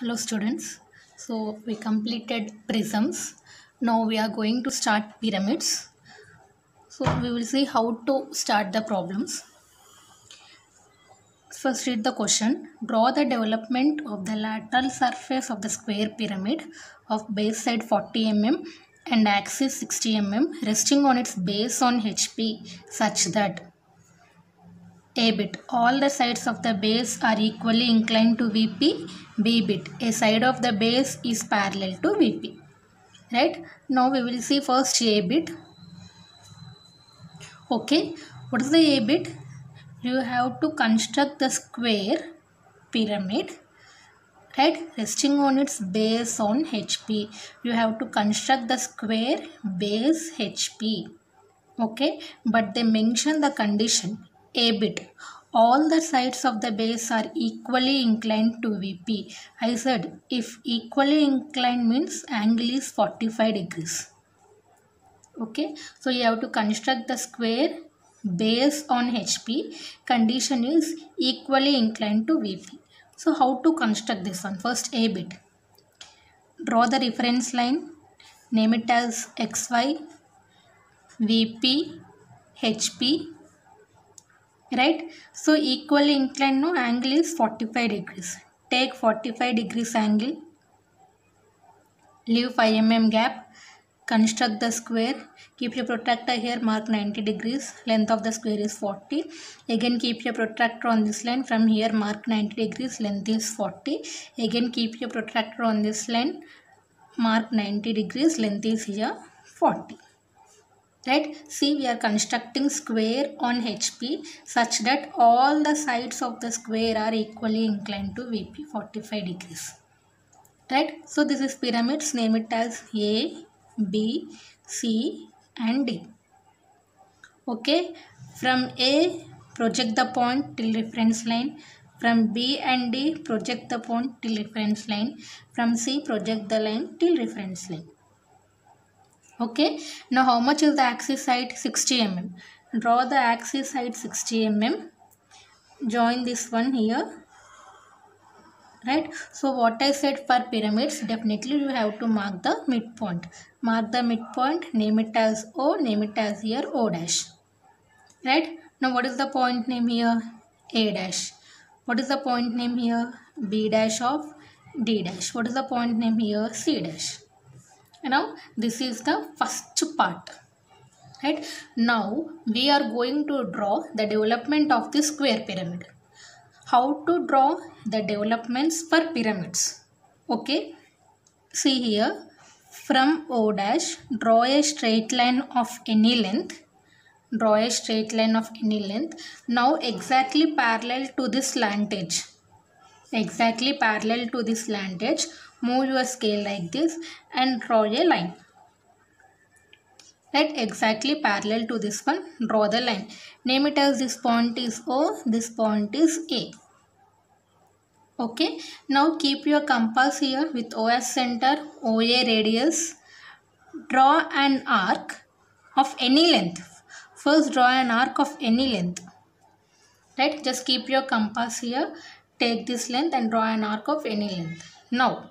Hello students. So we completed prisms. Now we are going to start pyramids. So we will see how to start the problems. First read the question. Draw the development of the lateral surface of the square pyramid of base side 40 mm and axis 60 mm resting on its base on HP such that a bit. All the sides of the base are equally inclined to VP. B bit. A side of the base is parallel to VP. Right? Now we will see first A bit. Okay. What is the A bit? You have to construct the square pyramid. Right? Resting on its base on HP. You have to construct the square base HP. Okay. But they mention the condition a bit. All the sides of the base are equally inclined to VP. I said if equally inclined means angle is 45 degrees. Okay, so you have to construct the square base on HP. Condition is equally inclined to VP. So how to construct this one? First A bit. Draw the reference line. Name it as XY, VP, HP right? So equally inclined no angle is 45 degrees. Take 45 degrees angle. Leave 5 mm gap. Construct the square. Keep your protractor here. Mark 90 degrees. Length of the square is 40 again keep your protractor on this line. From here mark 90 degrees. Length is 40 again keep your protractor on this line. Mark 90 degrees. Length is here 40 right? See we are constructing square on HP such that all the sides of the square are equally inclined to VP 45 degrees. Right? So this is pyramids. Name it as A B C and D. Okay? From A project the point till reference line. From B and D project the point till reference line. From C project the line till reference line okay? Now how much is the axis side 60 mm draw the axis side 60 mm join this one here. Right? So what i said for pyramids definitely you have to mark the midpoint. Mark the midpoint name it as o name it as here o dash. Right? Now what is the point name here? A dash. What is the point name here? B dash of d dash. What is the point name here? C dash now this is the first part right? Now we are going to draw the development of the square pyramid. How to draw the developments for pyramids? Okay see here. From o dash draw a straight line of any length. Draw a straight line of any length. Now exactly parallel to this slant edge exactly parallel to this slant edge move your scale like this and draw a line. Right exactly parallel to this one draw the line. Name it as this point is o this point is a. Okay? Now keep your compass here with o as center oa radius. Draw an arc of any length. First draw an arc of any length. Right? Just keep your compass here. Take this length and draw an arc of any length. Now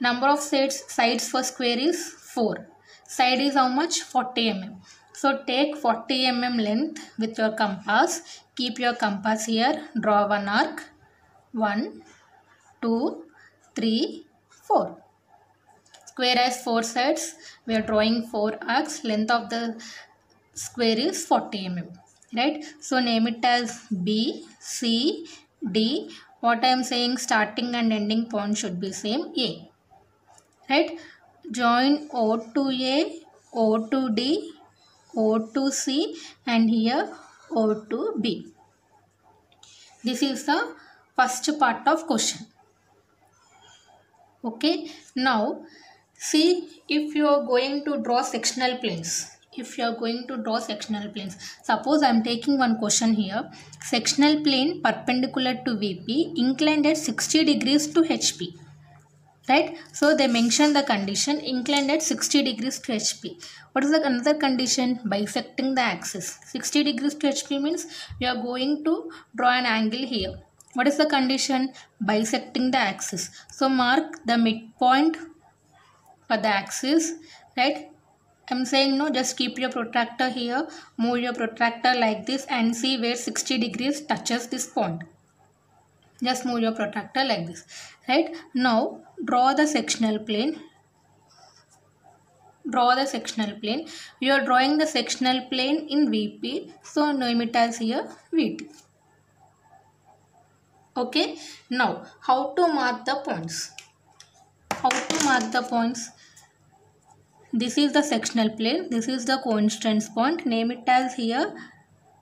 number of sides sides for square is 4 side is how much? 40 mm so take 40 mm length with your compass. Keep your compass here. Draw one arc. 1 2 3 4 square has four sides. We are drawing four arcs. Length of the square is 40 mm right? So name it as b c d. What i am saying starting and ending point should be same. A right join o to a o to d o to c and here o to b. This is the first part of question. Okay now see if you are going to draw sectional planes if you are going to draw sectional planes suppose i am taking one question here. Sectional plane perpendicular to vp inclined at 60 degrees to hp right? So they mention the condition inclined at 60 degrees to hp what is the another condition? Bisecting the axis. 60 degrees to hp means we are going to draw an angle here. What is the condition? Bisecting the axis. So mark the midpoint for the axis right? I'm saying no just keep your protractor here. Move your protractor like this and see where 60 degrees touches this point just move your protractor like this right? Now draw the sectional plane. Draw the sectional plane. You are drawing the sectional plane in vp so name it as here vt okay? Now how to mark the points? How to mark the points? This is the sectional plane. This is the coincidence point. Name it as here.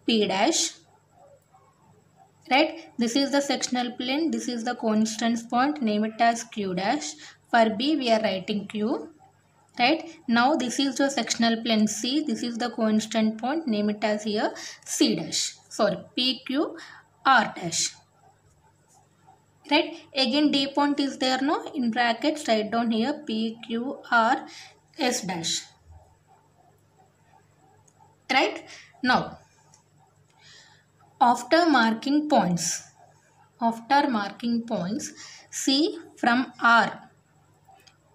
P dash right? This is the sectional plane. This is the coincidence point. Name it as q dash. For b we are writing q. Right? Now this is the sectional plane c. This is the constant point. Name it as here. C dash. Sorry pq r dash. Right? Again d point is there no? In brackets write down here. Pq r s dash. Right? Now after marking points. After marking points. See from r.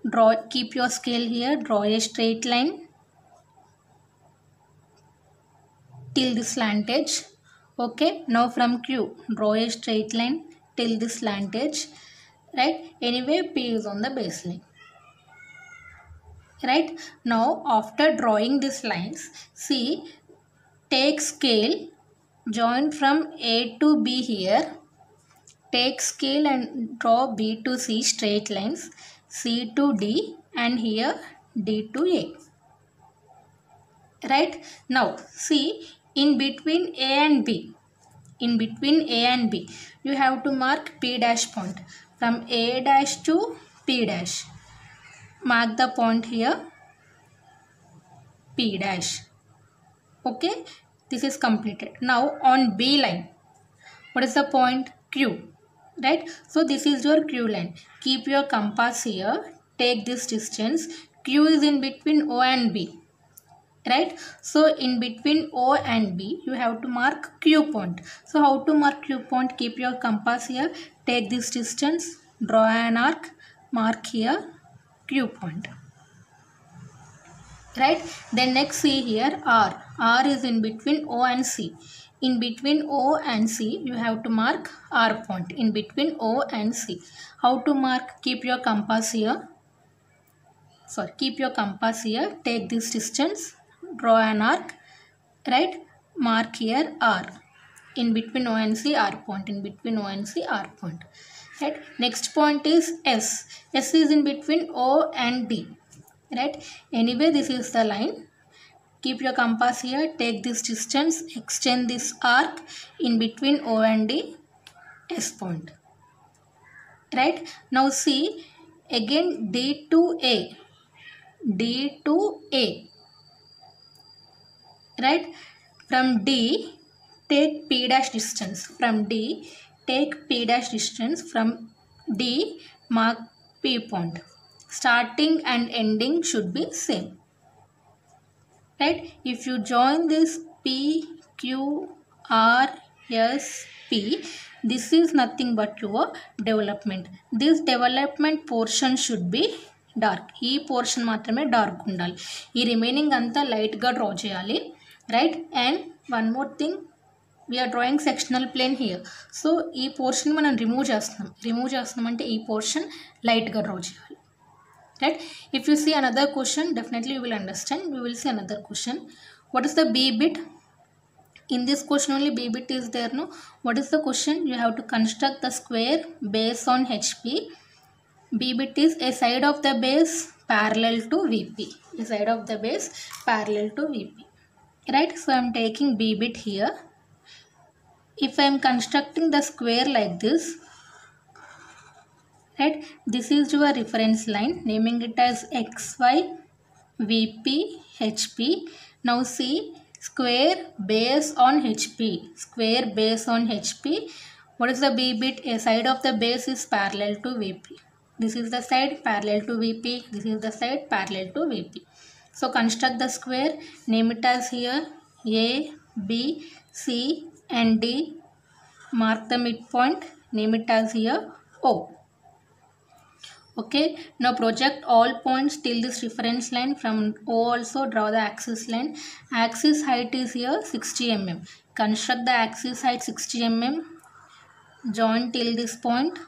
Draw keep your scale here. Draw a straight line. Till the slant edge okay now from q. Draw a straight line till the slant edge right? Anyway p is on the baseline. Right? Now after drawing these lines see take scale join from a to b here. Take scale and draw b to c straight lines c to d and here d to a. Right? Now see in between a and b in between a and b you have to mark p dash point. From a dash to p dash. Mark the point here. P dash. Okay this is completed. Now on b line. What is the point? Q. Right? So this is your q line. Keep your compass here. Take this distance. Q is in between o and b. Right? So in between o and b you have to mark q point. So how to mark q point? Keep your compass here. Take this distance. Draw an arc. Mark here. Q point right? Then next see here r. R is in between o and c. In between o and c you have to mark r point. In between o and c. How to mark? Keep your compass here. Sorry keep your compass here. Take this distance. Draw an arc. Right? Mark here r. In between o and c r point. In between o and c r point. Right? Next point is s. S is in between o and d right anyway this is the line. Keep your compass here. Take this distance. Extend this arc in between o and d. S point. Right? Now see again d to a. D to a. Right? From d take p dash distance. From d take p dash distance. From d mark p point starting and ending should be same right if you join this p q r s p this is nothing but your development this development portion should be dark ఈ portion మాత్రమే dark ఉండాలి ఈ remaining అంతా లైట్గా draw చేయాలి right and one more thing we are drawing sectional plane here so ఈ portion మనం remove చేస్తున్నాం రిమూవ్ చేస్తున్నాం అంటే ఈ పోర్షన్ లైట్గా డ్రా చేయాలి right? If you see another question definitely you will understand. We will see another question. What is the b bit? In this question only b bit is there no? What is the question? You have to construct the square based on hp b bit is a side of the base parallel to vp a side of the base parallel to vp right? So i'm taking b bit here. If i'm constructing the square like this right? This is your reference line. Naming it as xy vp hp now see square base on hp square base on hp what is the b bit? A side of the base is parallel to vp this is the side parallel to vp this is the side parallel to vp so construct the square. Name it as here. A b c and d. Mark the midpoint. Name it as here. O okay? Now project all points till this reference line. From o also draw the axis line. Axis height is here 60 mm construct the axis height 60 mm join till this point.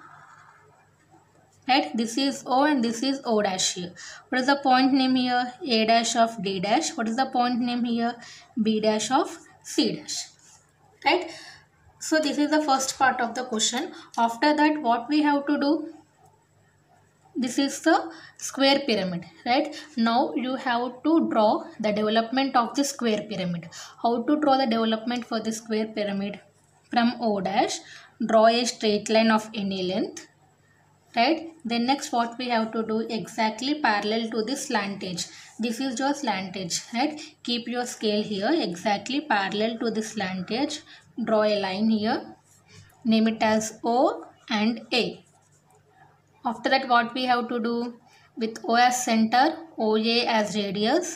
Right? This is o and this is o dash here. What is the point name here? A dash of d dash. What is the point name here? B dash of c dash. Right? So this is the first part of the question. After that what we have to do this is the square pyramid right? Now you have to draw the development of the square pyramid. How to draw the development for the square pyramid? From o dash draw a straight line of any length right? Then next what we have to do? Exactly parallel to the slant edge this is your slant edge right? Keep your scale here. Exactly parallel to the slant edge draw a line here. Name it as o and a after that what we have to do with o as center oa as radius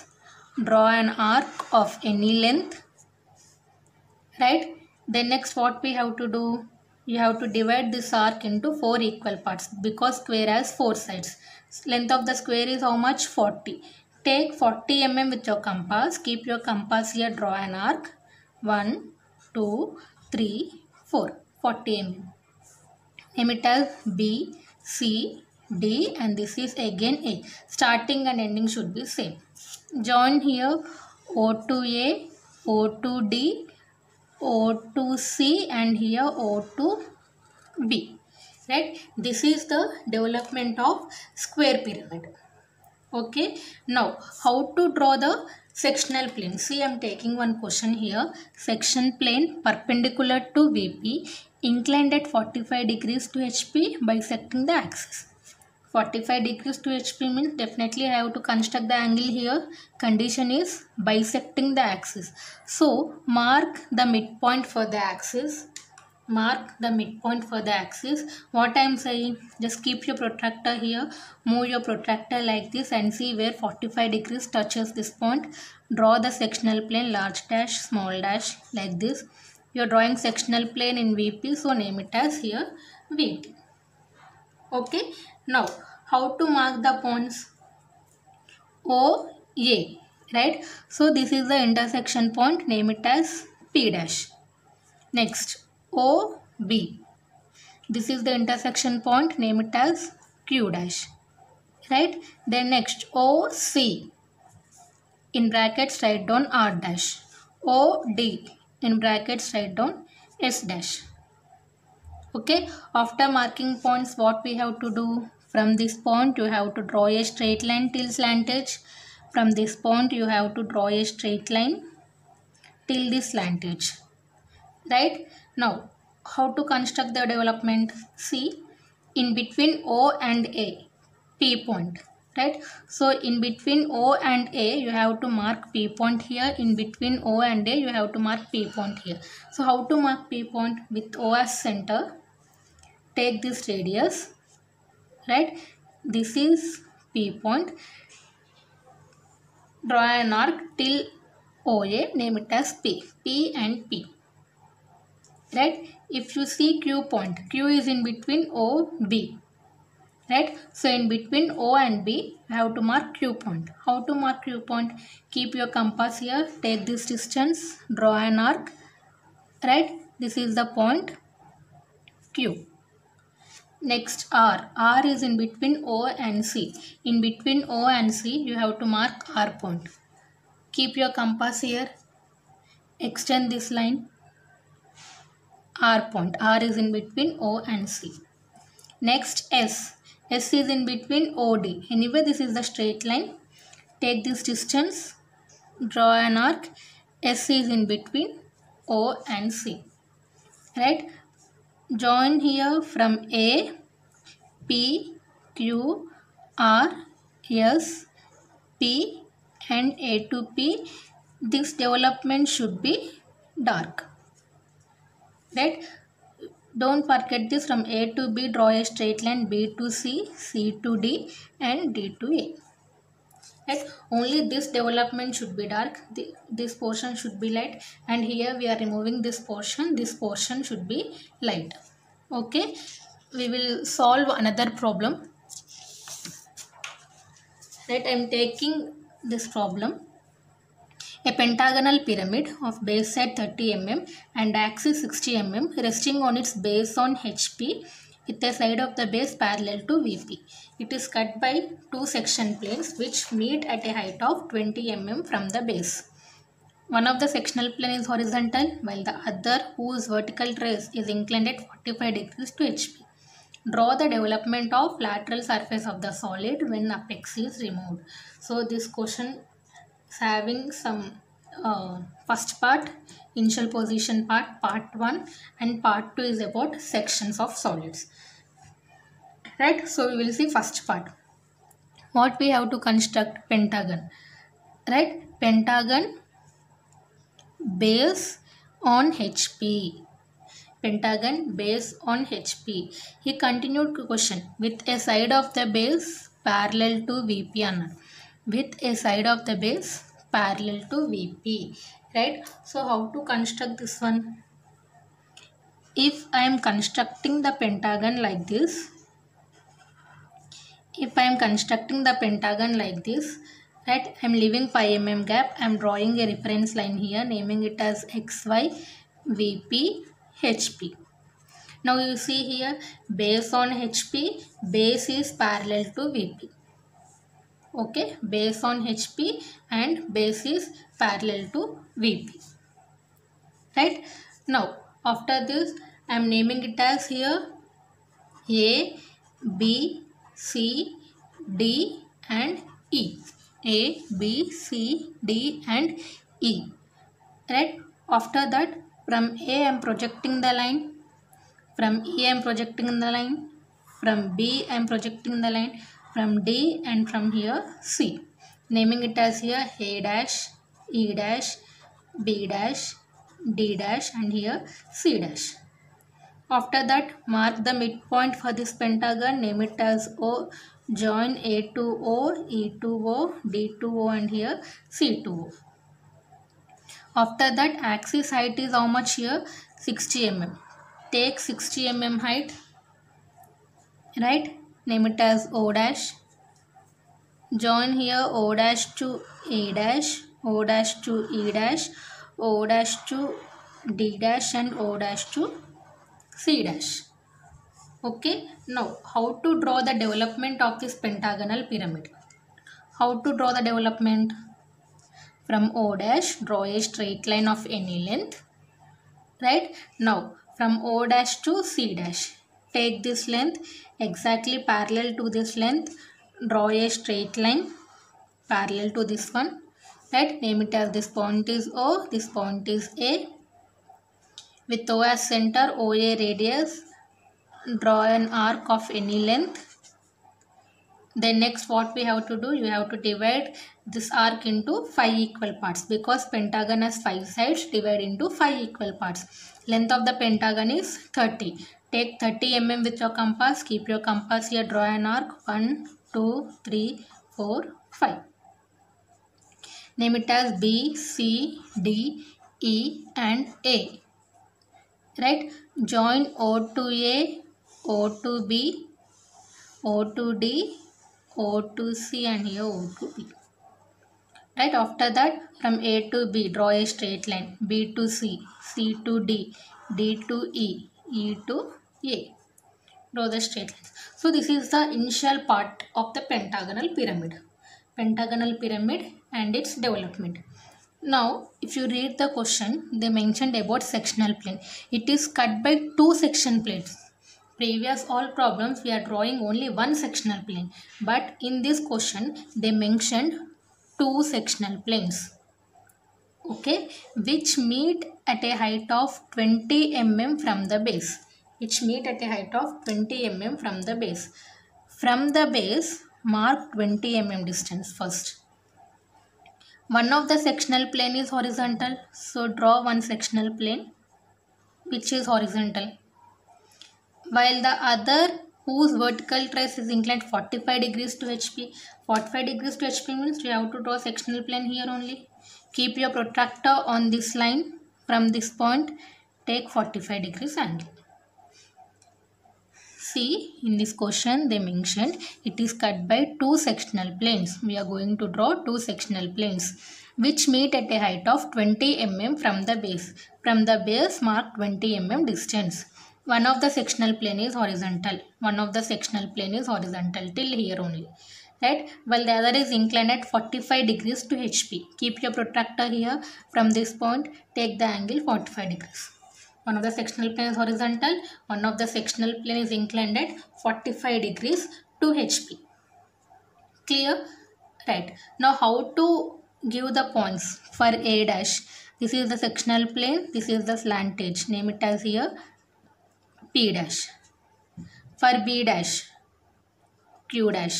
draw an arc of any length right? Then next what we have to do you have to divide this arc into four equal parts because square has four sides. Length of the square is how much? 40 take 40 mm with your compass. Keep your compass here. Draw an arc. 1 2 3 4 40 mm name it as b c d and this is again a. Starting and ending should be same. Join here o to a o to d o to c and here o to b. Right? This is the development of square pyramid. Okay? Now how to draw the sectional plane? See i'm taking one question here. Section plane perpendicular to vp inclined at 45 degrees to hp bisecting the axis 45 degrees to HP means definitely I have to construct the angle here. Condition is bisecting the axis. So mark the midpoint for the axis. Mark the midpoint for the axis. What I am saying, just keep your protractor here. Move your protractor like this and see where 45 degrees touches this point. Draw the sectional plane large dash, small dash like this. You are drawing sectional plane in VP so name it as here VP. Okay now, how to mark the points? O, A, right? So, this is the intersection point. Name it as P dash. Next, O, B. This is the intersection point. Name it as Q dash. Right? Then next, O, C. In brackets, write down R dash. O, D. In brackets, write down S dash. Okay, after marking points, what we have to do? From this point you have to draw a straight line till slant edge. From this point you have to draw a straight line till this slant edge. Right? Now how to construct the development? See in between O and A P point right? So in between o and a you have to mark p point here. In between o and a you have to mark p point here. So how to mark p point? With o as center take this radius right? This is p point. Draw an arc till oa name it as p p and p right? If you see q point q is in between o b right so in between o and b have to mark q point how to mark q point keep your compass here take this distance draw an arc right this is the point q Next R. R is in between O and C. In between O and C, you have to mark R point. Keep your compass here. Extend this line. R point. R is in between O and C. Next S. S is in between OD. Anyway, this is the straight line. Take this distance. Draw an arc. S is in between O and C. Right? join here from A, P, Q, R, S, P and A to P. This development should be dark. Right? Don't forget this from A to B draw a straight line B to C, C to D and D to A. Right? Only this development should be dark. The, this portion should be light. And here we are removing this portion. This portion should be light. Okay? We will solve another problem. Right? I'm taking this problem a pentagonal pyramid of base side 30 mm and axis 60 mm resting on its base on hp with a side of the base parallel to vp it is cut by two section planes which meet at a height of 20 mm from the base one of the sectional plane is horizontal while the other whose vertical trace is inclined at 45 degrees to HP. Draw the development of lateral surface of the solid when apex is removed. So this question having some uh, first part initial position part part 1 and part 2 is about sections of solids. Right? So we will see first part. What we have to construct pentagon. Right? Pentagon base on hp pentagon base on hp he continued question with a side of the base parallel to vp with a side of the base parallel to VP. Right? So how to construct this one? If I am constructing the pentagon like this, if I am constructing the pentagon like this, right i'm leaving 5 mm gap i'm drawing a reference line here naming it as xy vp hp now you see here base on hp base is parallel to vp okay base on hp and base is parallel to vp right now after this i am naming it as here a b c d and e a, B, C, D and E. Right? After that from A I am projecting the line. From E I am projecting the line. From B I am projecting the line. From D and from here C. Naming it as here A dash, E dash, B dash, D dash and here C dash. After that mark the midpoint for this pentagon name it as O join A to O, E to O, D to O and here C to O. After that axis height is how much here? 60 mm. Take 60 mm height. Right? Name it as O dash. Join here O dash to A dash, O dash to E dash, O dash to D dash and O dash to C dash. Okay? Now how to draw the development of this pentagonal pyramid? How to draw the development? From o dash draw a straight line of any length right? Now from o dash to c dash take this length exactly parallel to this length draw a straight line parallel to this one. Right? Name it as this point is o this point is a. With o as center oa radius draw an arc of any length. Then next what we have to do? You have to divide this arc into five equal parts because pentagon has five sides divide into five equal parts. Length of the pentagon is 30 take 30 mm with your compass keep your compass here draw an arc 1 2 3 4 5 name it as b c d e and a right join o to a O to B, O to D, O to C and here O to B. Right after that from A to B draw a straight line B to C, C to D, D to E, E to A. Draw the straight lines. So this is the initial part of the pentagonal pyramid. Pentagonal pyramid and its development. Now, if you read the question, they mentioned about sectional plane. It is cut by two section planes previous all problems we are drawing only one sectional plane but in this question they mentioned two sectional planes okay which meet at a height of 20 mm from the base which meet at a height of 20 mm from the base from the base mark 20 mm distance first one of the sectional plane is horizontal so draw one sectional plane which is horizontal while the other whose vertical trace is inclined 45 degrees to HP. 45 degrees to HP means you have to draw sectional plane here only. Keep your protractor on this line from this point. Take 45 degrees angle. See in this question they mentioned it is cut by two sectional planes. We are going to draw two sectional planes which meet at a height of 20 mm from the base. From the base mark 20 mm distance. One of the sectional plane is horizontal. One of the sectional plane is horizontal till here only. Right? While the other is inclined at 45 degrees to hp keep your protractor here. From this point take the angle 45 degrees one of the sectional plane is horizontal one of the sectional plane is inclined at 45 degrees to hp clear? Right. Now how to give the points for a dash? This is the sectional plane. This is the slant edge name it as here. P dash. For b dash q dash.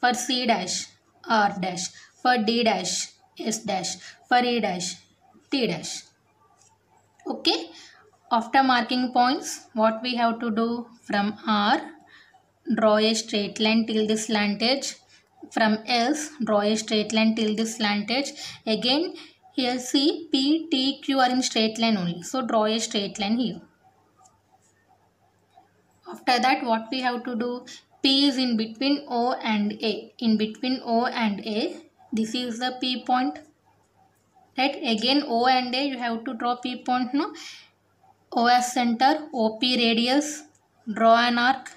For c dash r dash. For d dash s dash. For e dash t dash. Okay after marking points what we have to do from r draw a straight line till this slant edge from s draw a straight line till this slant edge again here see p t q are in straight line only. So draw a straight line here. After that what we have to do? P is in between o and a. In between o and a this is the p point. Right? Again o and a you have to draw p point no o as center op radius draw an arc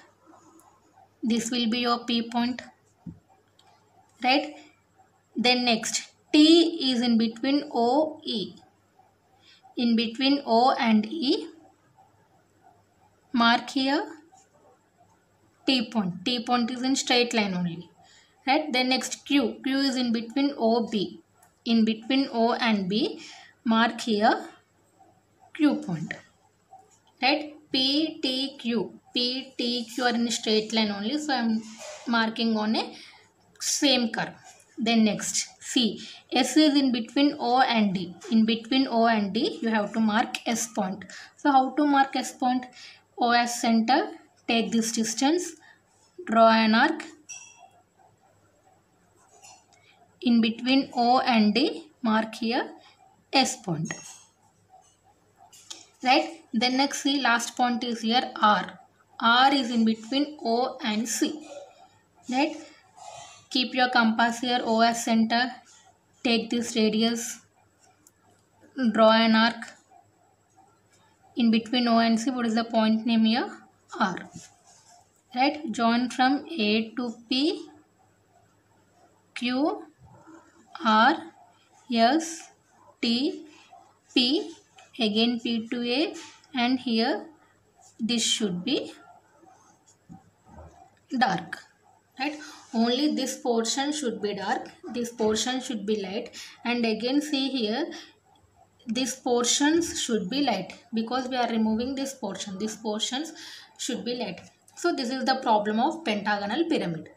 this will be your p point right then next t is in between o e in between o and e mark here T point. T point is in straight line only. Right. Then next Q. Q is in between OB. In between O and B. Mark here Q point. Right. P, T, Q. P, T, Q are in straight line only. So I am marking on a same curve. Then next C. S is in between O and D. In between O and D you have to mark S point. So how to mark S point? O as center take this distance draw an arc in between O and D mark here S point right then next see last point is here R. R is in between O and C. Right? Keep your compass here O as center. Take this radius. Draw an arc. In between O and C what is the point name here? R. Right? Join from A to P. Q. R. S. T. P. Again P to A and here this should be dark right? Only this portion should be dark this portion should be light. And again see here these portions should be light because we are removing this portion. These portions should be light. So this is the problem of pentagonal pyramid